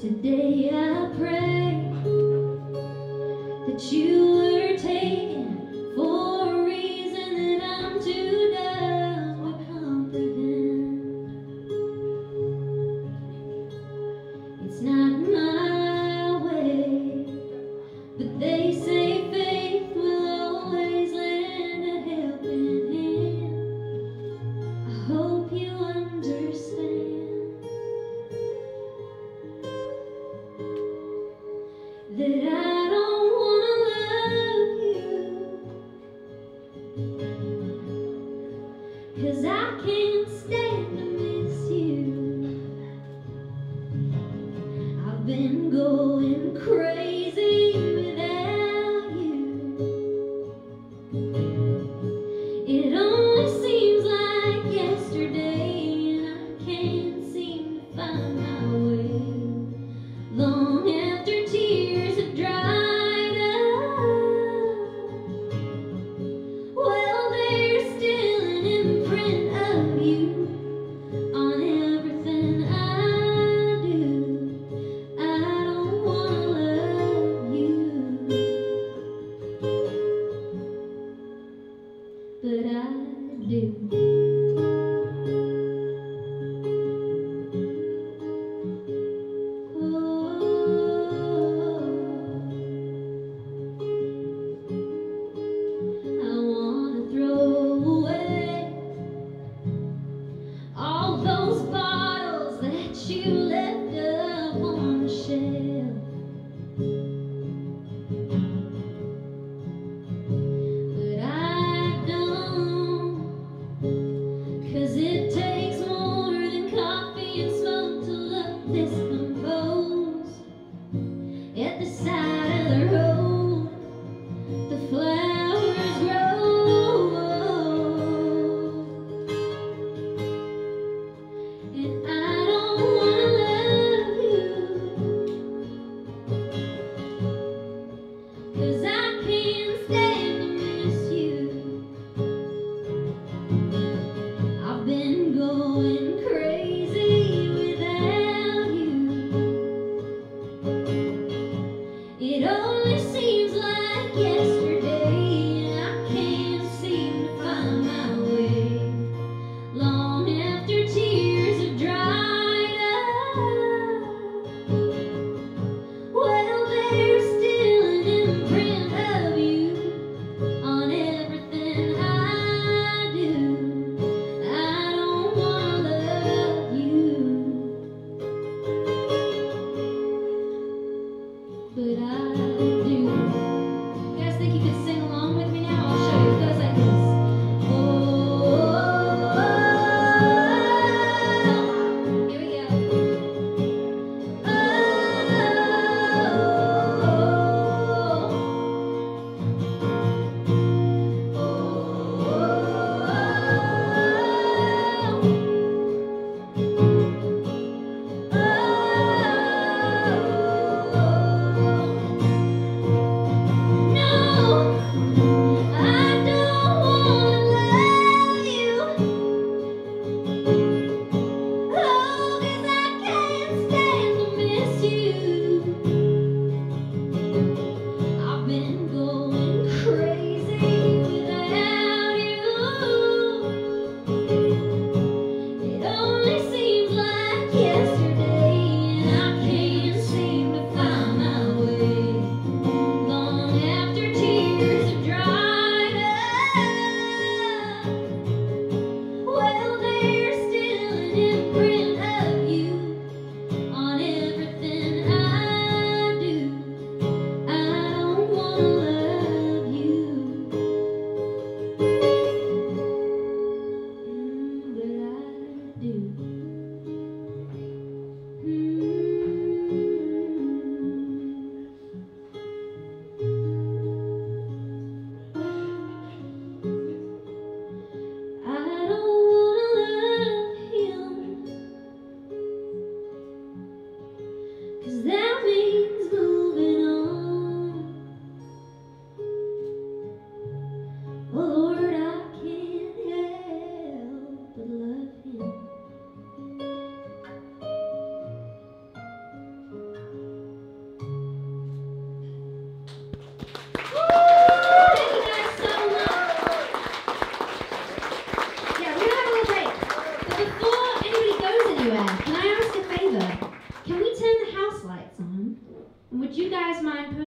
Today I pray that you Cause I can't stand to miss you. I've been going crazy.